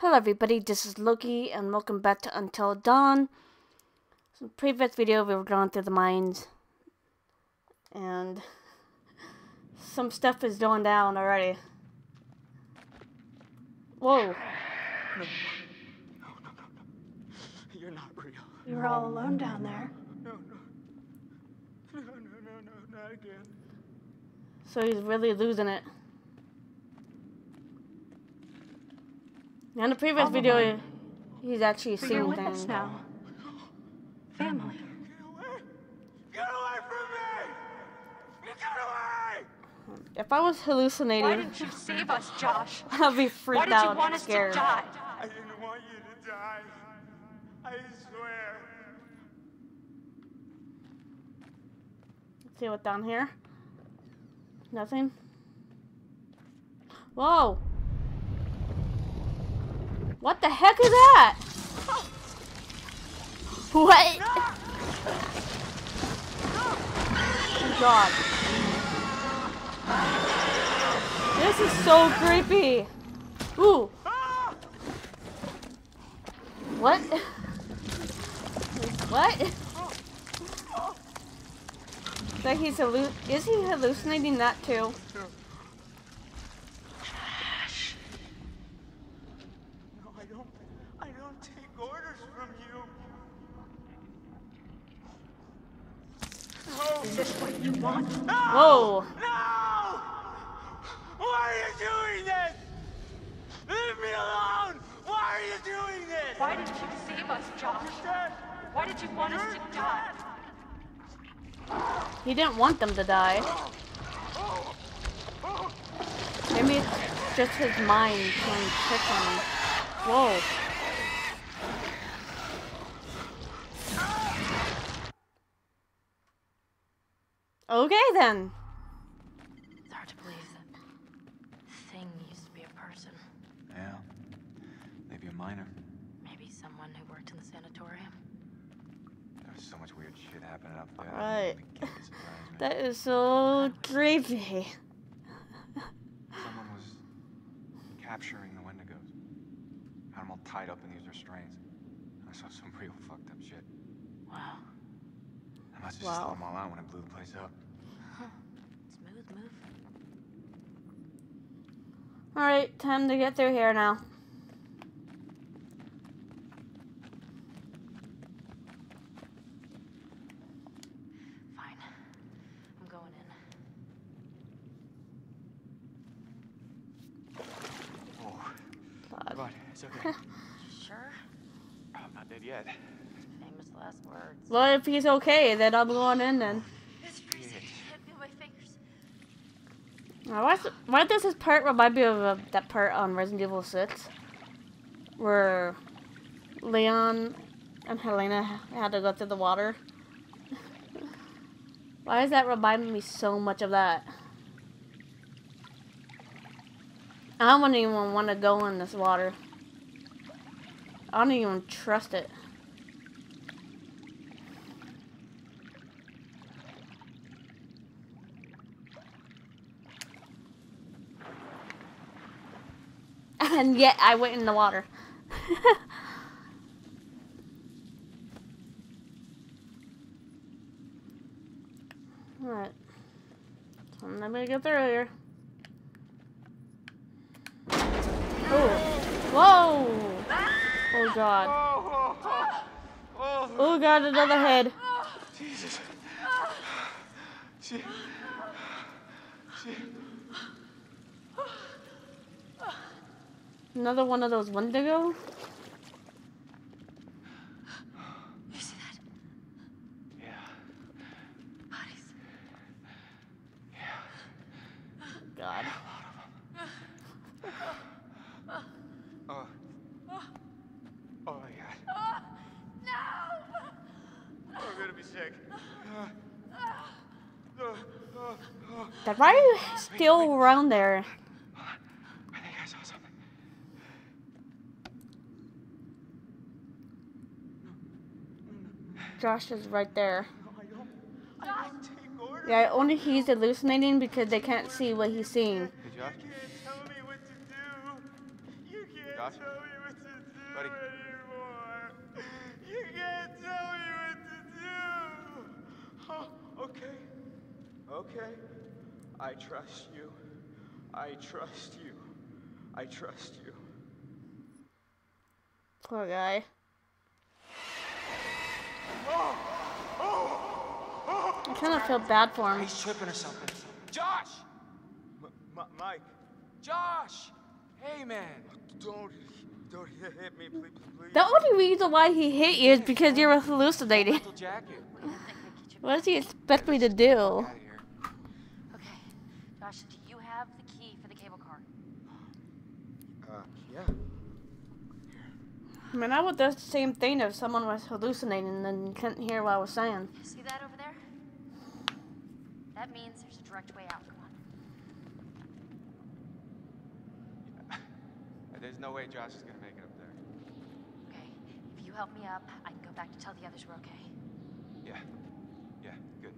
Hello everybody, this is Loki and welcome back to Until Dawn. So previous video we were going through the mines and some stuff is going down already. Whoa. No, no, no, no. You're not real. You were all alone down there. No, no. No, no, no, no, not again. So he's really losing it. In the previous video alone. he's actually But you're seeing with us things. now. Family. Get away! From me! Get away! If I was Why hallucinating, didn't you save us, Josh? I'd be Why freaked did you out want and us to scared. die? I didn't want you to die. I swear. Let's see what's down here. Nothing. Whoa! What the heck is that? What? Oh god. This is so creepy. Ooh. What? What? Like he's halluc- is he hallucinating that too? No, I don't. I don't take orders from you. No! Is this what you want? No! Whoa. No! Why are you doing this? Leave me alone! Why are you doing this? Why did you save us, Josh? Dad, Why did you want us to die? He didn't want them to die. Maybe it's just his mind playing trick on him. Whoa. Okay then. It's hard to believe that thing used to be a person. Yeah. Maybe a minor. Maybe someone who worked in the sanatorium. So much weird shit happening up there. Right. It can't surprise me. That is so creepy. Someone was capturing the Wendigos. Had them all tied up in these restraints. I saw some real fucked up shit. Wow. I must have just Wow. let them all out when I blew the place up. Smooth move. Alright, time to get through here now. Fine. I'm going in. Oh, God. but it's okay. Sure? I'm not dead yet. Famous last words. Well, if he's okay, then I'm going in then. It's freezing. Can't feel my fingers. Now, why, why does this part remind me of uh, that part on Resident Evil 6? Where Leon and Helena had to go through the water? why does that remind me so much of that? I don't even want to go in this water. I don't even trust it. And yet I went in the water. Alright. So let me get through here. Oh. Whoa! Oh god. Oh god, another head. Jesus. She. She. Another one of those Wendigo? You see that? Yeah. Bodies. God. Oh. Oh my god. No! I'm gonna be sick. Uh, uh, uh, uh. Why are you still around there? I think I saw something. Josh is right there. No, I don't. I don't take orders. Yeah, only he's hallucinating because they can't see what he's seeing. Hey, Josh. You can't tell me what to do. Josh? tell me what to do Buddy. You can't tell me what to do. Okay. Okay. I trust you. I trust you. I trust you. Poor guy. I kind of feel bad for him. He's tripping or something. Josh! M- M- Mike, Josh! Hey, man. don't, don't hit hit me, please, please. The only reason why he hit you is because you were hallucinating. What does he expect me to do? Get out of here. Okay, Josh, do you have the key for the cable car? Uh, yeah. I mean, I would do the same thing if someone was hallucinating and couldn't hear what I was saying. See that over there? That means there's a direct way out. Come on. There's no way Josh is gonna make it up there. Okay, if you help me up, I can go back to tell the others we're okay. Yeah. Yeah, good.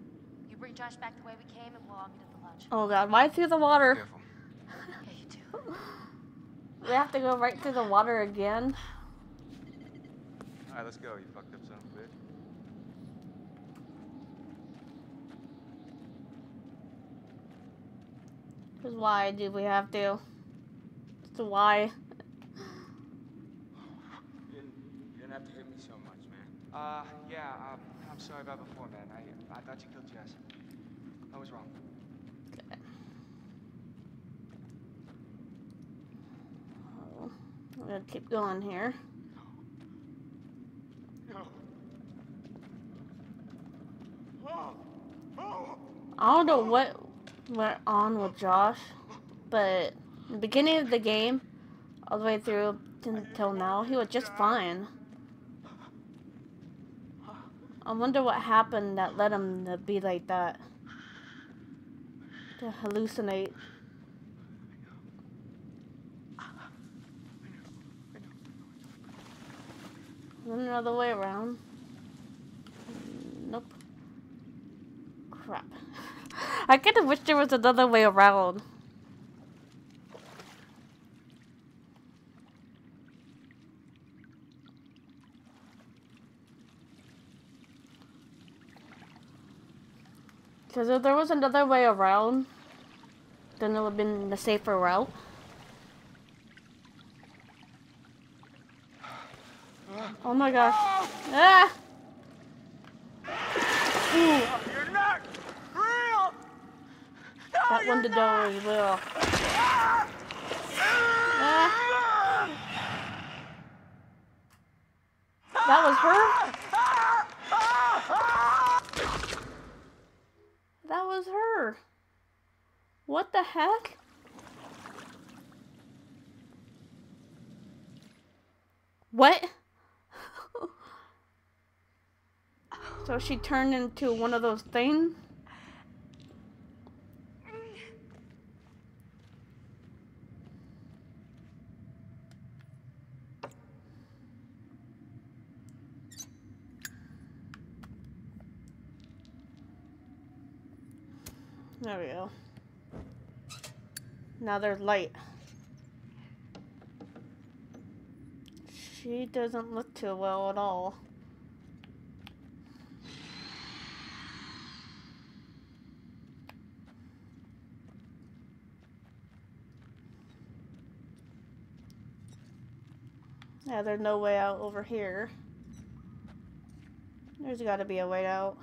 You bring Josh back the way we came, and we'll all meet at the lodge. Oh god, why through the water? Careful. Yeah, you too. We have to go right through the water again. Alright, let's go, you fucked up son of a bitch. Because why do we have to? It's why. You didn't, you didn't have to hit me so much, man. Uh, yeah, um, I'm sorry about before, man. I, I thought you killed Jess. I was wrong. Oh, I'm gonna keep going here. No. No. Oh, oh. I don't know what went on with Josh, but the beginning of the game, all the way through until now, he was just fine. I wonder what happened that led him to be like that. To hallucinate. Another way around. Nope. Crap. I kind of wish there was another way around. Because if there was another way around, then it would have been the safer route. Oh my gosh. Ah! Ooh, You're not real. That one to door as well. Ah, that was her? That was her. What the heck? What? so she turned into one of those things? There we go. Now there's light. She doesn't look too well at all. Yeah, there's no way out over here. There's got to be a way out.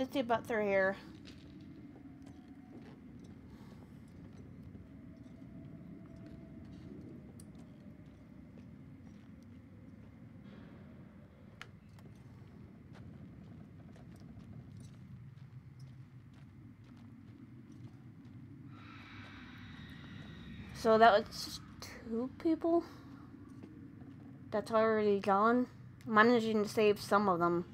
Let's see about through here. So that was two people that's already gone. Managing to save some of them.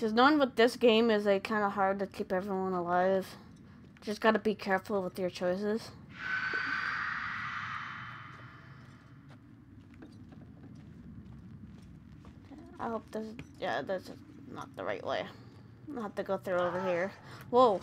Because knowing with this game is like kind of hard to keep everyone alive. Just gotta be careful with your choices. I hope this, yeah, this is not the right way. I'll have to go through over here. Whoa.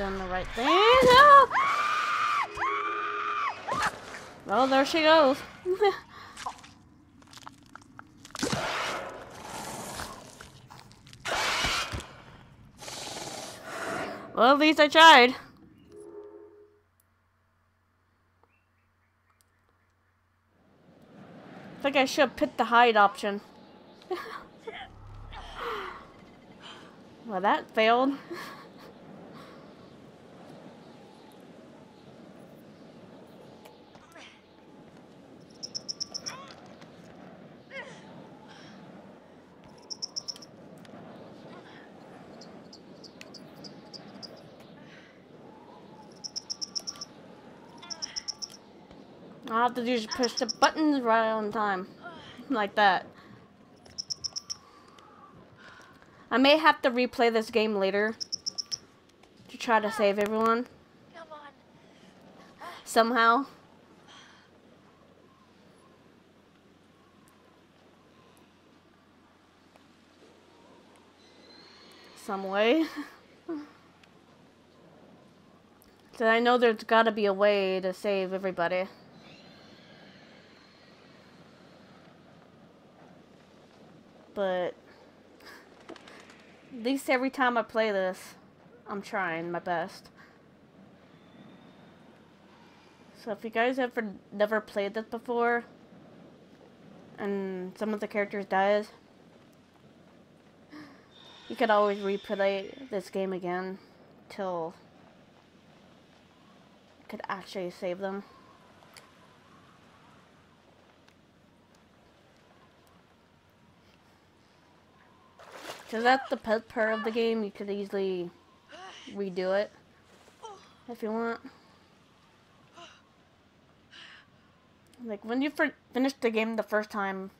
I'm the right thing. No! Well, there she goes. well, at least I tried. I think I should have picked the hide option. well, that failed. I'll have to just push the buttons right on time. Like that. I may have to replay this game later. To try to save everyone. Somehow. Some way. so I know there's gotta be a way to save everybody. But at least every time I play this, I'm trying my best. So if you guys ever never played this before, and some of the characters dies, you could always replay this game again till could actually save them. Because that's the pet part of the game. You could easily redo it if you want. Like when you finish the game the first time,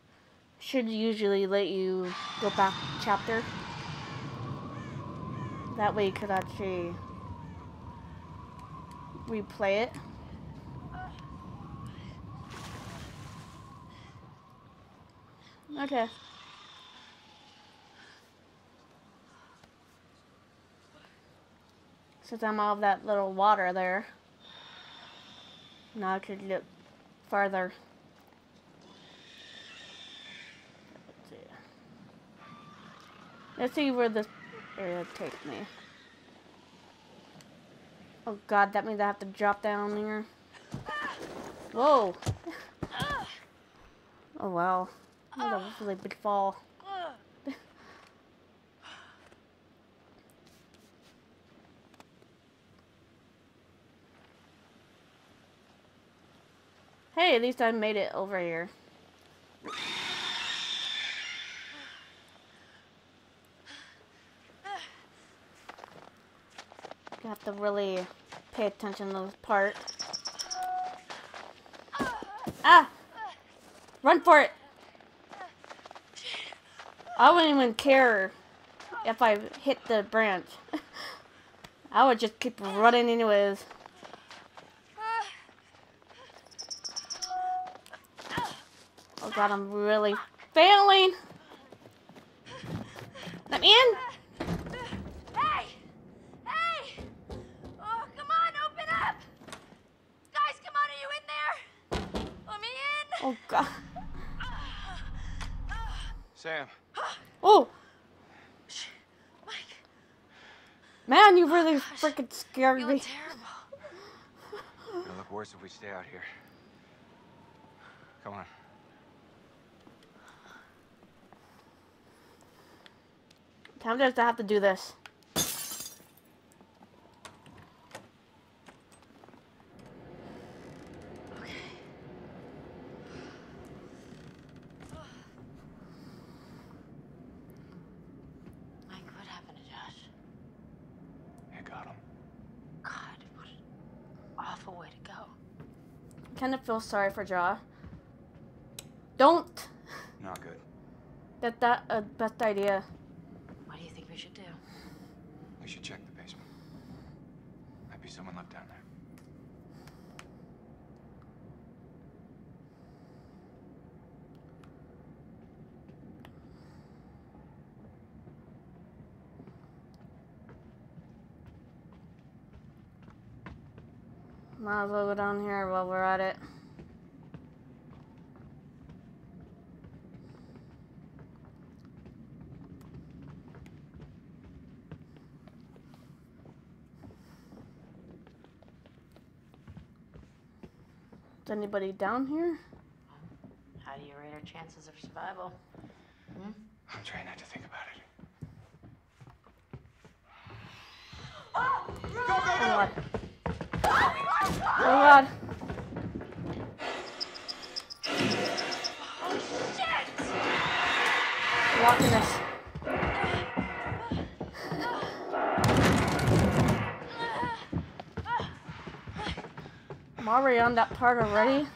should usually let you go back chapter. That way you could actually replay it. Okay. Since I'm out of that little water there. Now I could get farther. Let's see. Let's see where this area takes me. Oh god, that means I have to drop down here. Whoa! Oh wow. That was a really big fall. Hey, at least I made it over here. You have to really pay attention to this part. Ah! Run for it! I wouldn't even care if I hit the branch. I would just keep running anyways. God, I'm really failing. Let me in. Hey! Hey! Oh, come on, open up! Guys, come on, are you in there? Let me in! Oh god. Sam, Oh, Mike, man, you really oh, freaking scared you me. look terrible. it'll look worse if we stay out here. Come on. Time just to have to do this. Okay. Mike, what happened to Josh? You got him. God, what awful way to go. Kind of feel sorry for Jaw. Don't. Not good. That that a best idea. What do you think we should do? We should check the basement. Might be someone left down there. Might as well go down here while we're at it. Is anybody down here? How do you rate our chances of survival? Hmm? I'm trying not to think about it. Oh god. Oh god. Locking this. I'm already on that part already.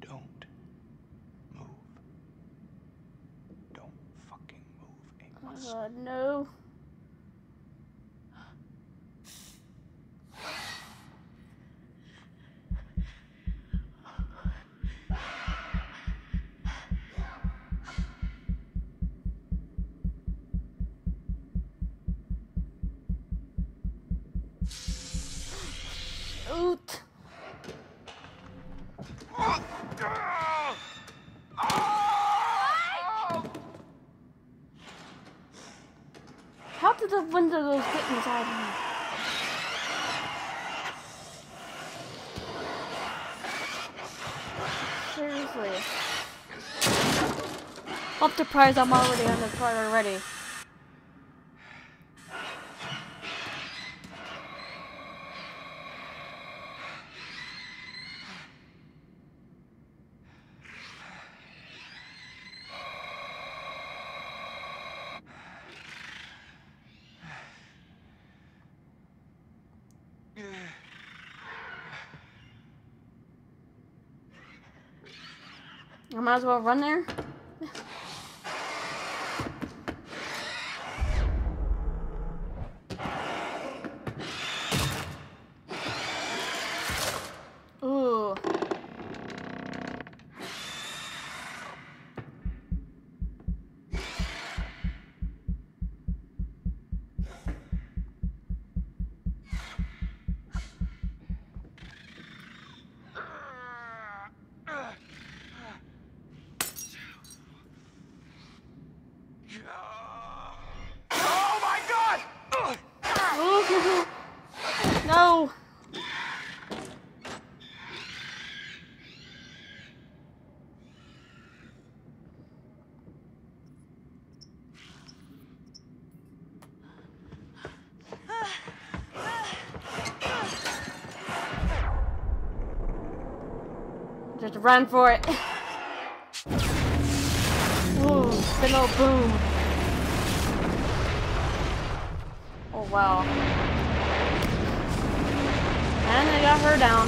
Don't move. Don't fucking move, Amos. Uh, no. Oot. How did the windows get inside me? Seriously. I'm surprised I'm already on this part already. Might as well run there. Ooh. Oh my god! Ooh. No. Just run for it. Ooh, big old boom. Oh wow. And I got her down.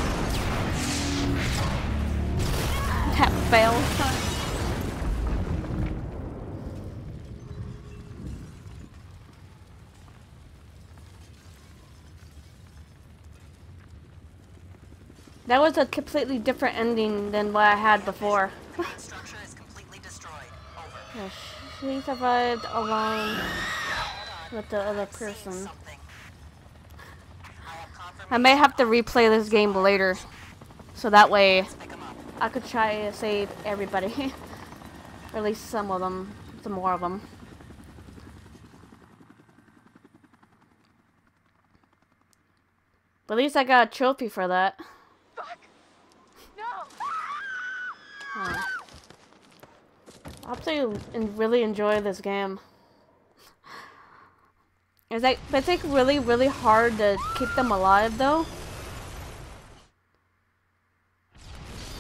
That failed. That was a completely different ending than what I had before. She survived on. with the other person. I may have to replay this game later. So that way. I could try to save everybody. or at least some of them. Some more of them. But at least I got a trophy for that. Oh. I actually really enjoy this game. It's like, it's like really, really hard to keep them alive though.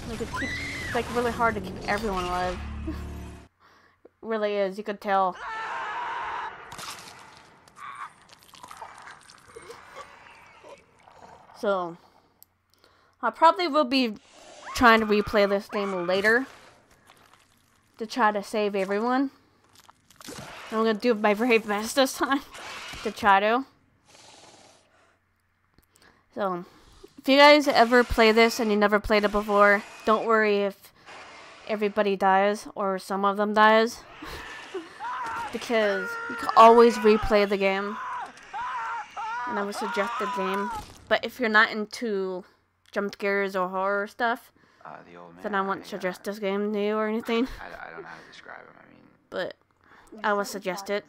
Like it's like really hard to keep everyone alive. really is, you could tell. So, I probably will be trying to replay this game later to try to save everyone. I'm gonna do my very best this time to try to. So, if you guys ever play this and you never played it before, don't worry if everybody dies or some of them dies. because you can always replay the game. And I would suggest the game. But if you're not into jump scares or horror stuff, Uh, the old man. then I won't suggest this game to you or anything. I, I don't know how to describe him. I mean, But I will suggest it.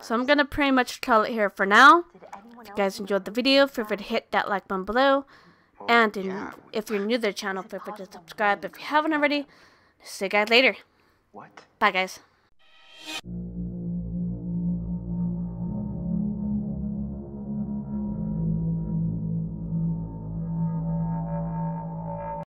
So I'm gonna pretty much call it here for now. If you guys enjoyed the video, feel free to hit that like button below. And in, yeah. if you're new to the channel, feel free to subscribe if you haven't already. See you guys later. what? Bye guys.